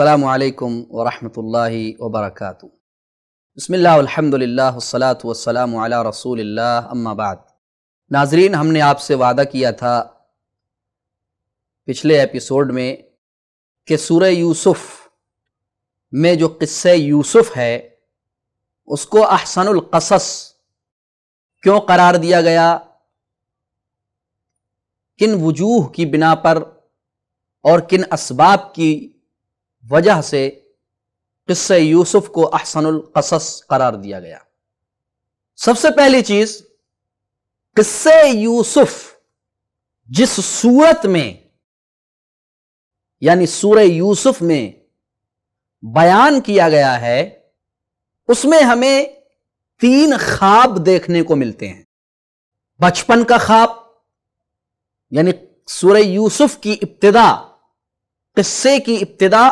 अल्लाम बसमिल्लाह अल्हम्दुलिल्लाह वस्सलातु वस्सलामु अला रसूलिल्लाह नाजरीन हमने आपसे वादा किया था पिछले एपिसोड में कि सूरह यूसुफ में जो किस्से यूसुफ है, उसको अहसनुल कसस क्यों करार दिया गया? किन वजूह की बिना पर और किन असबाब की वजह से किस्से यूसुफ को अहसनुल कसस करार दिया गया। सबसे पहली चीज़, किस्से यूसुफ जिस सूरत में, यानी सूर यूसुफ में बयान किया गया है, उसमें हमें तीन ख्वाब देखने को मिलते हैं। बचपन का ख्वाब, यानी सूर यूसुफ की इब्तदा, किस्से की इब्तदा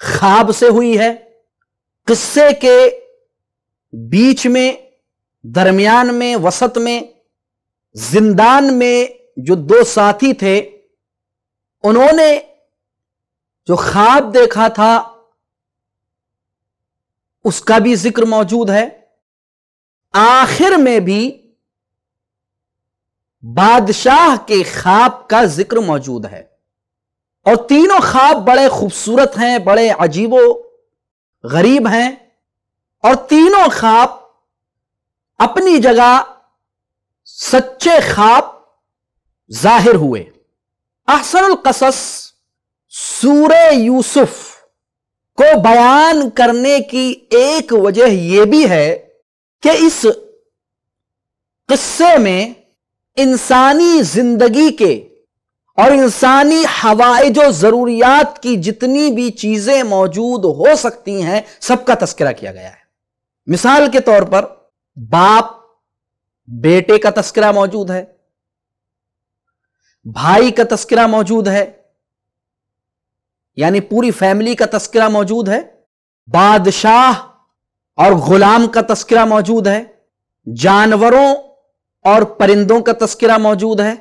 ख्वाब से हुई है, किस्से के बीच में, दरमियान में, वसत में, जिंदान में जो दो साथी थे, उन्होंने जो ख्वाब देखा था, उसका भी ज़िक्र मौजूद है। आखिर में भी बादशाह के ख्वाब का ज़िक्र मौजूद है। और तीनों ख्वाब बड़े खूबसूरत हैं, बड़े अजीबो गरीब हैं। और तीनों ख्वाब अपनी जगह सच्चे ख्वाब ज़ाहिर हुए। अहसनुल कसस सूरे यूसुफ को बयान करने की एक वजह यह भी है कि इस किस्से में इंसानी ज़िंदगी के और इंसानी हवाई जो जरूरियात की जितनी भी चीज़ें मौजूद हो सकती हैं, सबका तस्करा किया गया है। मिसाल के तौर पर, बाप बेटे का तस्करा मौजूद है, भाई का तस्करा मौजूद है, यानी पूरी फैमिली का तस्करा मौजूद है, बादशाह और गुलाम का तस्करा मौजूद है, जानवरों और परिंदों का तस्करा मौजूद है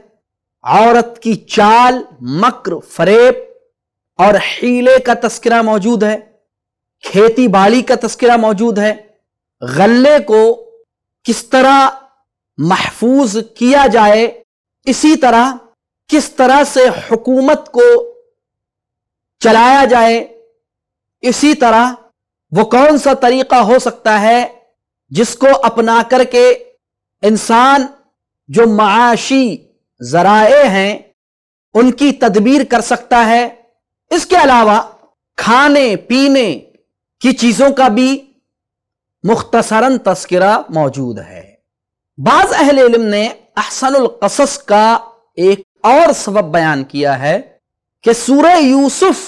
औरत की चाल, मक्र, फरेब और हीले का तस्करा मौजूद है, खेती बाड़ी का तस्करा मौजूद है। गल्ले को किस तरह महफूज किया जाए, इसी तरह किस तरह से हुकूमत को चलाया जाए, इसी तरह वो कौन सा तरीका हो सकता है जिसको अपना करके इंसान जो माशी जराए हैं, उनकी तदबीर कर सकता है। इसके अलावा खाने, पीने की चीज़ों का भी मुख्तसरन तस्करा मौजूद है। बाज अहल इलम ने अहसनुल कसस का एक और सबब बयान किया है कि सूरह यूसुफ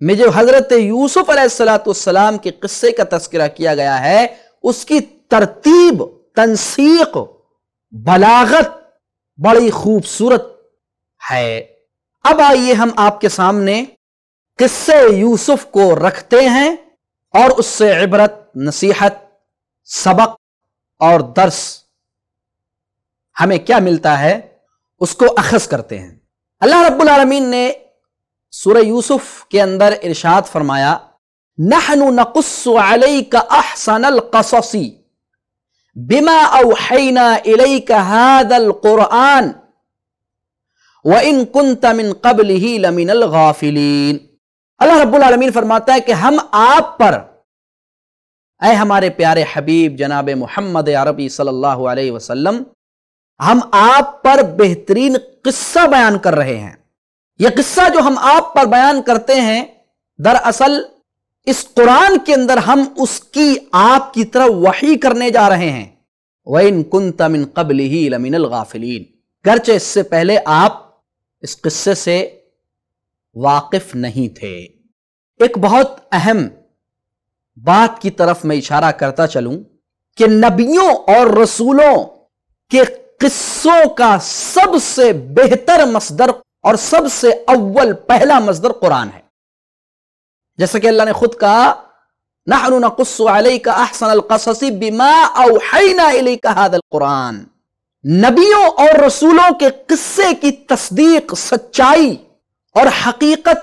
में जो हज़रत यूसुफ अलैहिस्सलाम के किस्से का तस्करा किया गया है, उसकी तरतीब तनसीक बलागत बड़ी खूबसूरत है। अब आइए हम आपके सामने किस्से यूसुफ को रखते हैं और उससे इबरत, नसीहत, सबक और दर्स हमें क्या मिलता है उसको अखज करते हैं। अल्लाह रब्बुल आलमीन ने सूरह यूसुफ के अंदर इरशाद फरमाया, नहनु नकुस्सु अलैका अहसनल कससी। बिमा अवहैना इलैका हादल कुरआन व इन कुंत मिन कबल ही लमिनल गाफिलीन अल्लाह रब्बुल आलमीन फरमाता है कि हम आप पर ऐ हमारे प्यारे हबीब जनाब मोहम्मद अरबी सल्लल्लाहु अलैहि वसल्लम हम आप पर बेहतरीन किस्सा बयान कर रहे हैं यह किस्सा जो हम आप पर बयान करते हैं दरअसल इस कुरान के अंदर हम उसकी आपकी तरफ़ वही करने जा रहे हैं। इन कुन तमिन कबल ही लमिनल गाफिलीन। गर्चे इससे पहले आप इस किस्से से वाकिफ नहीं थे। एक बहुत अहम बात की तरफ़ मैं इशारा करता चलूँ कि नबियों और रसूलों के किस्सों का सबसे बेहतर मसदर और सबसे अव्वल पहला मसदर कुरान है। जैसा कि अल्लाह ने खुद कहा कुरान. नबियों और रसूलों के किस्से की तस्दीक, सच्चाई और हकीकत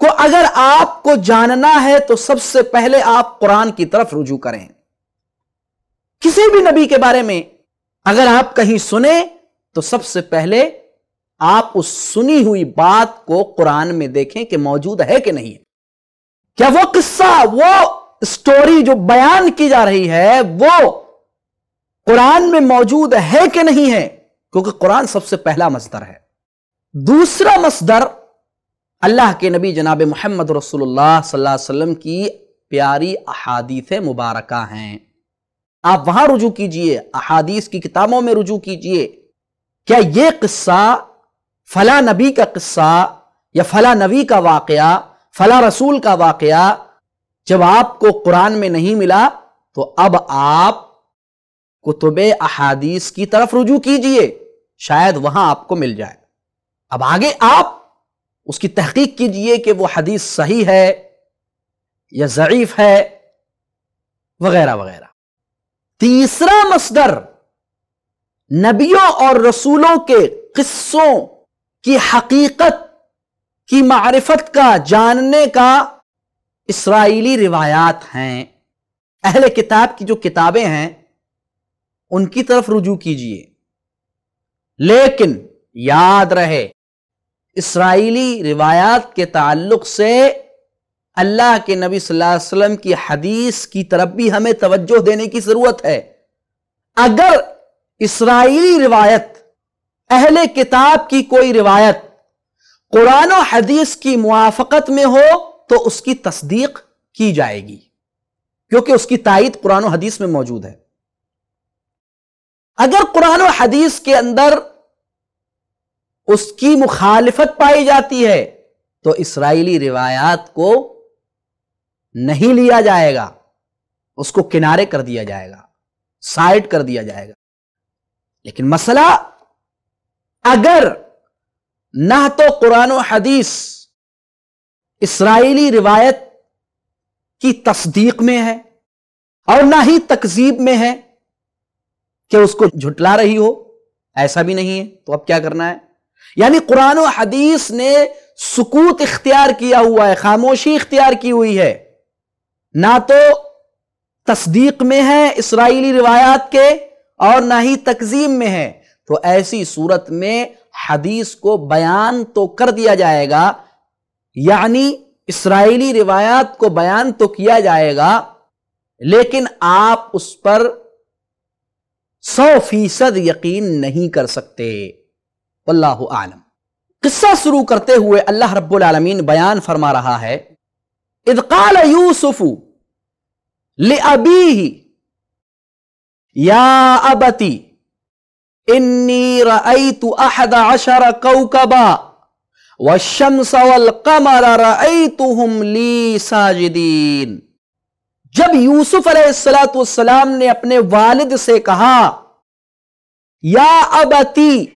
को अगर आपको जानना है तो सबसे पहले आप कुरान की तरफ़ रुजू करें। किसी भी नबी के बारे में अगर आप कहीं सुने तो सबसे पहले आप उस सुनी हुई बात को कुरान में देखें कि मौजूद है कि नहीं। है क्या वो किस्सा, वो स्टोरी जो बयान की जा रही है, वो कुरान में मौजूद है कि नहीं है? क्योंकि कुरान सबसे पहला मजदर है। दूसरा मसदर अल्लाह के नबी जनाब मोहम्मद रसूलुल्लाह सल्लल्लाहु अलैहि वसल्लम की प्यारी अहादीस मुबारक हैं। आप वहाँ रुजू कीजिए, अहादीस की किताबों में रुजू कीजिए। क्या यह किस्सा फला नबी का किस्सा या फला नबी का वाकया फला रसूल का वाकया जब आपको कुरान में नहीं मिला तो अब आप कुतुब अहादीस की तरफ़ रुजू कीजिए। शायद वहाँ आपको मिल जाए। अब आगे आप उसकी तहकीक कीजिए कि वो हदीस सही है या ज़रीफ है, वगैरह वगैरह। तीसरा मसदर नबियों और रसूलों के किस्सों की हकीकत की मारिफत का जानने का इसराइली रिवायात हैं। अहले किताब की जो किताबें हैं, उनकी तरफ़ रुजू कीजिए। लेकिन याद रहे, इसराइली रिवायात के ताल्लुक से अल्लाह के नबी सल्लल्लाहु अलैहि वसल्लम की हदीस की तरफ़ भी हमें तवज्जो देने की ज़रूरत है। अगर इसराइली रिवायत, अहले किताब की कोई रिवायत कुरान और हदीस की मुआफ़त में हो तो उसकी तस्दीक की जाएगी, क्योंकि उसकी तायद कुरान और हदीस में मौजूद है। अगर कुरान और हदीस के अंदर उसकी मुखालफत पाई जाती है तो इसराइली रिवायात को नहीं लिया जाएगा, उसको किनारे कर दिया जाएगा, साइड कर दिया जाएगा। लेकिन मसला, अगर ना तो कुरान हदीस इसराइली रिवायत की तस्दीक में है और ना ही तकजीब में है कि उसको झुटला रही हो। ऐसा भी नहीं है तो अब क्या करना है? यानी कुरान हदीस ने सुकूत इख्तियार किया हुआ है, खामोशी इख्तियार की हुई है। ना तो तस्दीक में है इसराइली रिवायात के और ना ही तकजीम में है। तो ऐसी सूरत में हदीस को बयान तो कर दिया जाएगा, यानी इसराइली रिवायात को बयान तो किया जाएगा, लेकिन आप उस पर सौ फ़ीसद यकीन नहीं कर सकते। अल्लाह आलम। किस्सा शुरू करते हुए अल्लाह रब्बुल आलमीन बयान फरमा रहा है इदकाल यूसुफु ले अबी या अबती इन्नी अहद अशर कौकबा कमर ली साजिदीन जब यूसुफ अलैहिस्सलाम ने अपने वालिद से कहा, या अबती,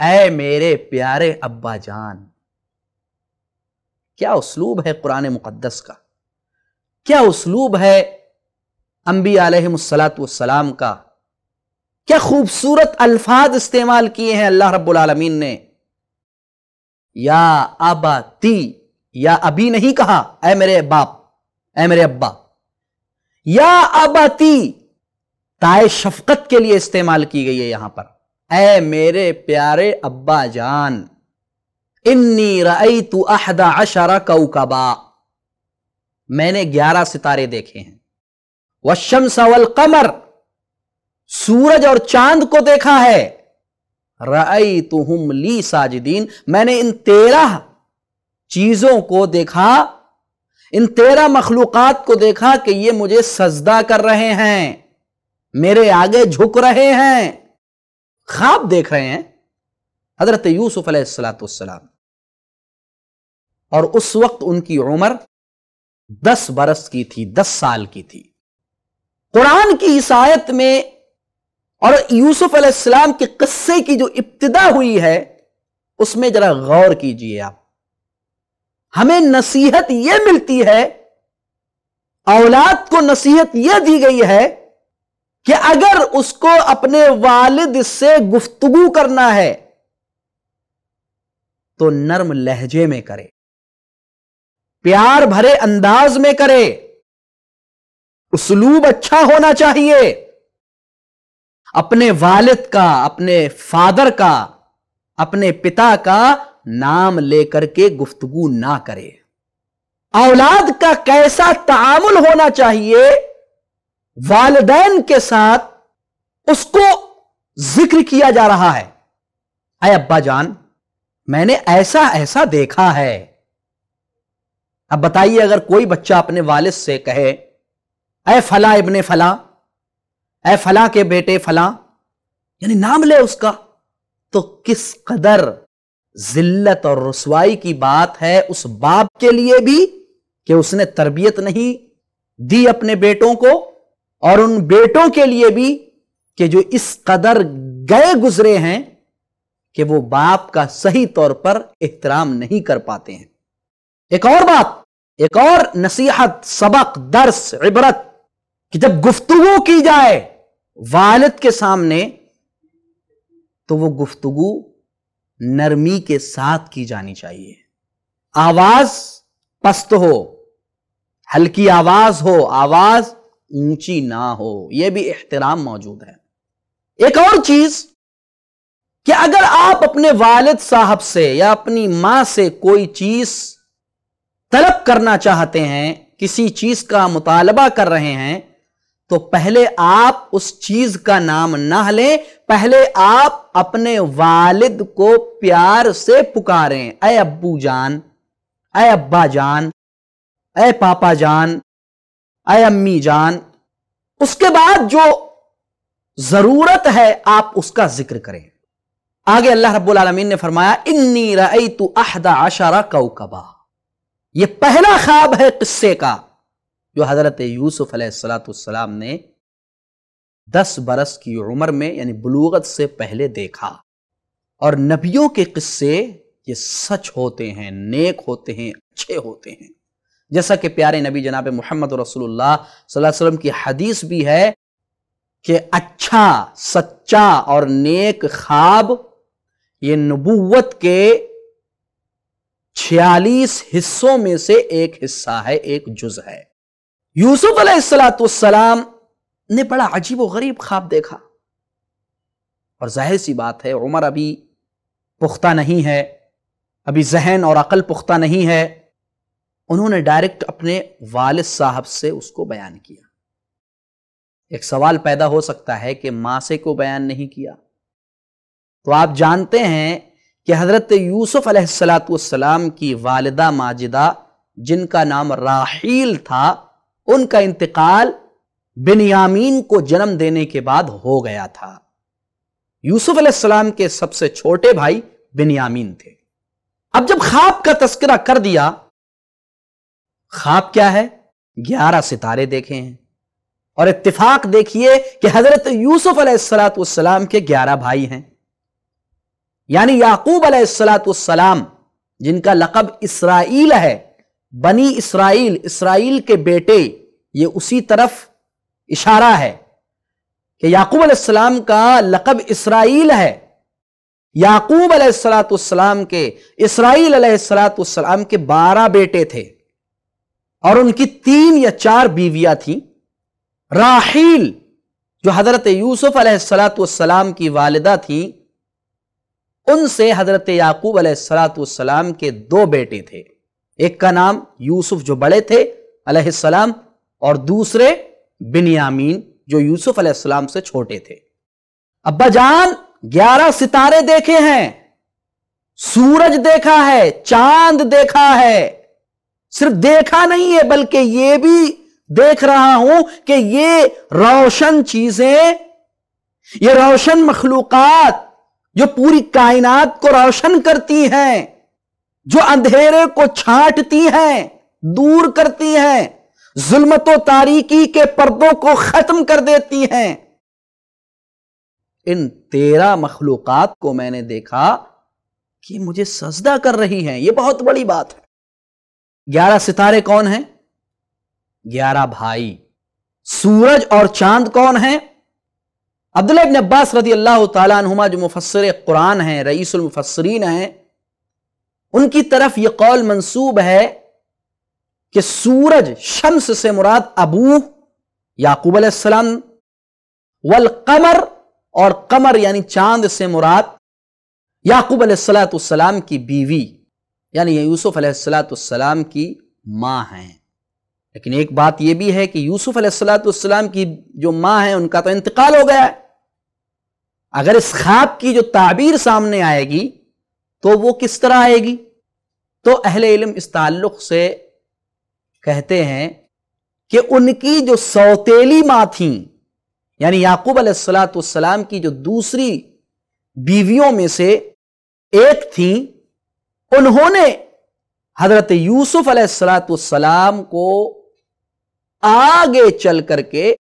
ऐ मेरे प्यारे अब्बा जान, क्या उसलूब है कुरान मुकद्दस का? क्या उसलूब है अंबी सलाम का? क्या खूबसूरत अल्फाज इस्तेमाल किए हैं अल्लाह रब्बुल ने? या अबाती या अभी नहीं कहा, ऐ मेरे बाप, ऐ मेरे अब्बा। या अबाती ताए शफकत के लिए इस्तेमाल की गई है यहाँ पर। ऐ मेरे प्यारे अब्बा जान, इन्नी रई तू अहदा अशरा कौकबा। मैंने ग्यारह सितारे देखे हैं। वशम सवल कमर सूरज और चाँद को देखा है। रई तुम ली साजिदीन, मैंने इन तेरह चीज़ों को देखा, इन तेरह मखलूकत को देखा कि ये मुझे सजदा कर रहे हैं, मेरे आगे झुक रहे हैं। ख्वाब देख रहे हैं हज़रत यूसुफ अलैहिस्सलाम और उस वक्त उनकी उम्र दस बरस की थी, दस साल की थी। कुरान की ईसायत में और यूसुफ अलैहिस्सलाम के किस्से की जो इब्तदा हुई है, उसमें जरा गौर कीजिए आप। हमें नसीहत यह मिलती है, औलाद को नसीहत यह दी गई है कि अगर उसको अपने वालिद से गुफ्तगु करना है तो नर्म लहजे में करे, प्यार भरे अंदाज में करे, उसलूब अच्छा होना चाहिए। अपने वालिद का, अपने फादर का, अपने पिता का नाम लेकर के गुफ्तगु ना करे। औलाद का कैसा तामुल होना चाहिए, वालदेन के साथ उसको ज़िक्र किया जा रहा है। अय अब्बा जान, मैंने ऐसा ऐसा देखा है। अब बताइए, अगर कोई बच्चा अपने वालिद से कहे अय फला इबन फला अय फला के बेटे फला, यानी नाम ले उसका। तो किस कदर जिल्लत और रसवाई की बात है उस बाप के लिए भी कि उसने तरबियत नहीं दी अपने बेटों को और उन बेटों के लिए भी कि जो इस कदर गए गुजरे हैं कि वो बाप का सही तौर पर एहतराम नहीं कर पाते हैं। एक और बात, एक और नसीहत, सबक, दर्स, इबरत कि जब गुफ्तगु की जाए वालिद के सामने तो वो गुफ्तगु नरमी के साथ की जानी चाहिए। आवाज़ पस्त हो, हल्की आवाज़ हो, आवाज़ ऊँची ना हो यह भी एहतराम मौजूद है। एक और चीज़, कि अगर आप अपने वालिद साहब से या अपनी माँ से कोई चीज़ तलब करना चाहते हैं, किसी चीज़ का मुतालबा कर रहे हैं तो पहले आप उस चीज़ का नाम ना लें पहले आप अपने वालिद को प्यार से पुकारें। अय अब्बू जान अय अब्बा जान अय पापा जान अय अम्मी जान, उसके बाद जो ज़रूरत है आप उसका ज़िक्र करें। आगे अल्लाह रब्बुल आलमीन ने फरमाया, इन्नी रई तु अहदा आशारा कौकबा। यह पहला ख्वाब है किस्से का। जो हज़रत यूसुफ सलाम ने दस बरस की उम्र में, यानी बलूगत से पहले देखा। और नबियों के किस्से ये सच होते हैं, नेक होते हैं, अच्छे होते हैं। जैसा कि प्यारे नबी जनाब मोहम्मद रसूलुल्लाह की हदीस भी है कि अच्छा सच्चा और नेक ख्वाब, ये नबूवत के छियालीस हिस्सों में से एक हिस्सा है, एक जुज है। यूसुफ अलैहिस्सलाम ने बड़ा अजीब व गरीब ख्वाब देखा। और ज़ाहिर सी बात है, उमर अभी पुख्ता नहीं है, अभी जहन और अकल पुख्ता नहीं है। उन्होंने डायरेक्ट अपने वालिद साहब से उसको बयान किया। एक सवाल पैदा हो सकता है कि माँ से को बयान नहीं किया? तो आप जानते हैं कि हज़रत यूसुफ अलैहिस्सलाम की वालिदा माजिदा, जिनका नाम राहील था उनका इंतकाल बिनयामीन को जन्म देने के बाद हो गया था। यूसुफ अलैहिस्सलाम के सबसे छोटे भाई बिनयामीन थे। अब जब ख्वाब का तस्करा कर दिया, ख्वाब क्या है? ग्यारह सितारे देखे हैं। और इत्तेफाक देखिए कि हज़रत यूसुफ अलैहिस्सलाम के ग्यारह भाई हैं। यानी याकूब अलैहिस्सलाम, जिनका लकब इसराइल है बनी इसराइल इसराइल के बेटे, ये उसी तरफ़ इशारा है कि याकूब अलैहिस्सलाम का लकब इसराइल है। याकूब अलैहिस्सलाम के, इसराइल अलैहिस्सलाम के बारह बेटे थे और उनकी तीन या चार बीवियाँ थी। राहील, जो हज़रत यूसुफ अलैहिस्सलाम की वालिदा थी, उनसे हज़रत याकूब अलैहिस्सलाम के दो बेटे थे। एक का नाम यूसुफ जो बड़े थे अलैहिस्सलाम और दूसरे बिनियामीन जो यूसुफ अलैहिस्सलाम से छोटे थे। अब्बा जान, ग्यारह सितारे देखे हैं, सूरज देखा है, चाँद देखा है। सिर्फ़ देखा नहीं है, बल्कि ये भी देख रहा हूँ कि ये रोशन चीज़ें, ये रोशन मखलूकत, जो पूरी कायनात को रोशन करती हैं। जो अंधेरे को छांटती हैं, दूर करती हैं, जुल्मतो तारीकी के पर्दों को खत्म कर देती हैं। इन तेरह मखलूकत को मैंने देखा कि मुझे सजदा कर रही हैं। यह बहुत बड़ी बात है। ग्यारह सितारे कौन हैं? ग्यारह भाई। सूरज और चाँद कौन है? अब्दुल्ला इब्न अब्बास रदी अल्लाह तुमा जो मुफसर कुरान हैं, रईसुल मुफसरीन हैं उनकी तरफ़ यह कौल मंसूब है कि सूरज शम्स से मुराद अबू याकूब अलैहिस्सलाम वल कमर और कमर यानी चाँद से मुराद याकूब अलैहिस्सलाम की बीवी, यानी यूसुफ अलैहिस्सलाम की माँ हैं। लेकिन एक बात यह भी है कि यूसुफ अलैहिस्सलाम की जो माँ है, उनका तो इंतकाल हो गया है। अगर इस ख्वाब की जो ताबीर सामने आएगी तो वो किस तरह आएगी? तो अहले इल्म इस ताल्लुक से कहते हैं कि उनकी जो सौतेली माँ थी, यानी याकूब अलैहिस्सलाम की जो दूसरी बीवियों में से एक थी, उन्होंने हज़रत यूसुफ अलैहिस्सलाम को आगे चल करके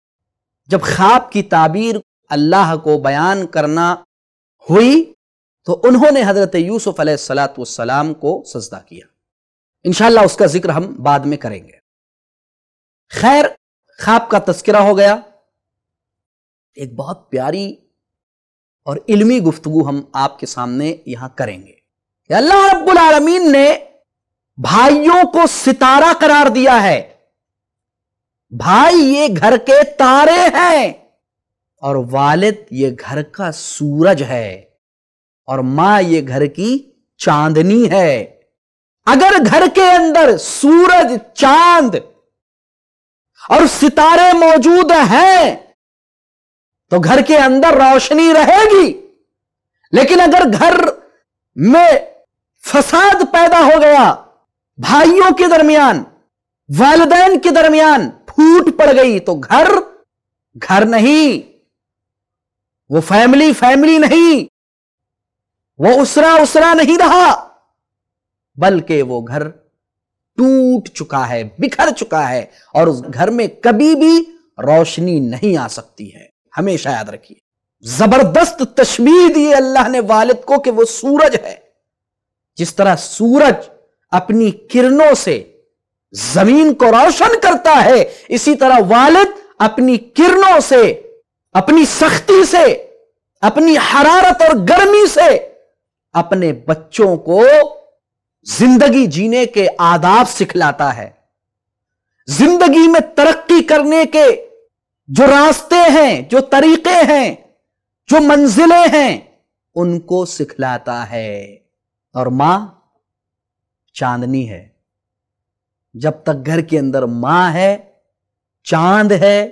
जब ख्वाब की ताबीर अल्लाह को बयान करना हुई तो उन्होंने हज़रत यूसुफ अलैहिस्सलाम को सजदा किया। इंशाला उसका ज़िक्र हम बाद में करेंगे। खैर, ख्वाब का तस्करा हो गया। एक बहुत प्यारी और इल्मी गुफ्तगु हम आपके सामने यहाँ करेंगे। अल्लाह रब्बुल आलमीन ने भाइयों को सितारा करार दिया है। भाई, ये घर के तारे हैं और वालिद, ये घर का सूरज है। और माँ ये घर की चांदनी है। अगर घर के अंदर सूरज, चाँद और सितारे मौजूद हैं तो घर के अंदर रोशनी रहेगी। लेकिन अगर घर में फसाद पैदा हो गया, भाइयों के दरमियान, वालदेन के दरमियान फूट पड़ गई तो घर घर नहीं। वो फैमिली फैमिली नहीं। वो उसरा उसरा नहीं रहा, बल्कि वो घर टूट चुका है, बिखर चुका है, और उस घर में कभी भी रोशनी नहीं आ सकती है। हमेशा याद रखिए, ज़बरदस्त तस्वीर दी अल्लाह ने वालिद को कि वो सूरज है। जिस तरह सूरज अपनी किरणों से ज़मीन को रोशन करता है, इसी तरह वालिद अपनी किरणों से, अपनी सख्ती से, अपनी हरारत और गर्मी से अपने बच्चों को ज़िंदगी जीने के आदाब सिखलाता है। ज़िंदगी में तरक्की करने के जो रास्ते हैं, जो तरीके हैं, जो मंजिलें हैं, उनको सिखलाता है। और माँ चांदनी है। जब तक घर के अंदर माँ है, चाँद है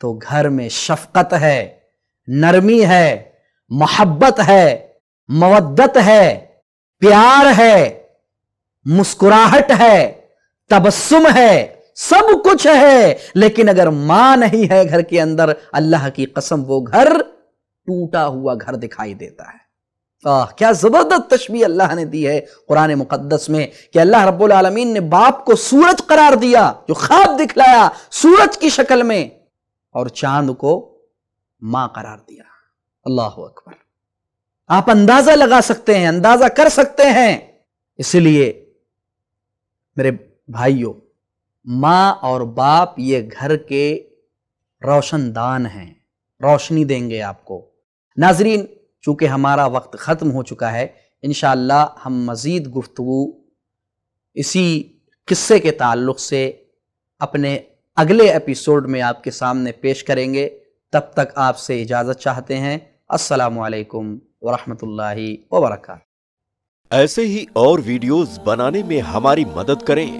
तो घर में शफकत है, नरमी है, मोहब्बत है मवद्दत है प्यार है मुस्कुराहट है तबस्सुम है सब कुछ है लेकिन अगर माँ नहीं है घर के अंदर अल्लाह की कसम वो घर टूटा हुआ घर दिखाई देता है। आ, क्या ज़बरदस्त तशबी अल्लाह ने दी है कुरान मुकद्दस में कि अल्लाह रब्बुल आलमीन ने बाप को सूरज करार दिया जो ख्वाब दिखलाया सूरज की शक्ल में और चाँद को माँ करार दिया। अल्लाह अकबर। आप अंदाज़ा लगा सकते हैं, अंदाज़ा कर सकते हैं। इसलिए, मेरे भाइयों, माँ और बाप ये घर के रोशनदान हैं, रोशनी देंगे आपको। नाजरीन, चूँकि हमारा वक्त ख़त्म हो चुका है इन हम मज़ीद गुफ्तु इसी किस्से के ताल्लुक़ से अपने अगले एपिसोड में आपके सामने पेश करेंगे। तब तक आपसे इजाज़त चाहते हैं। असलकम वरहमतुल्लाहि वबरकatuh ऐसे ही और वीडियोस बनाने में हमारी मदद करें।